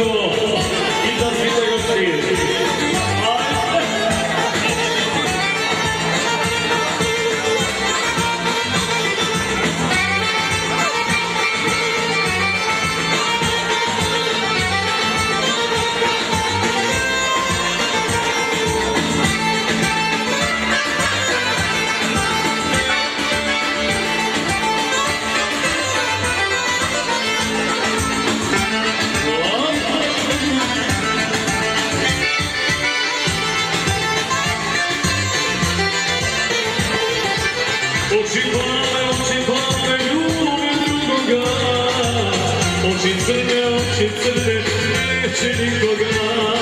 今日のインタースピードよしという Oči crne, oči crne, neće nikoga.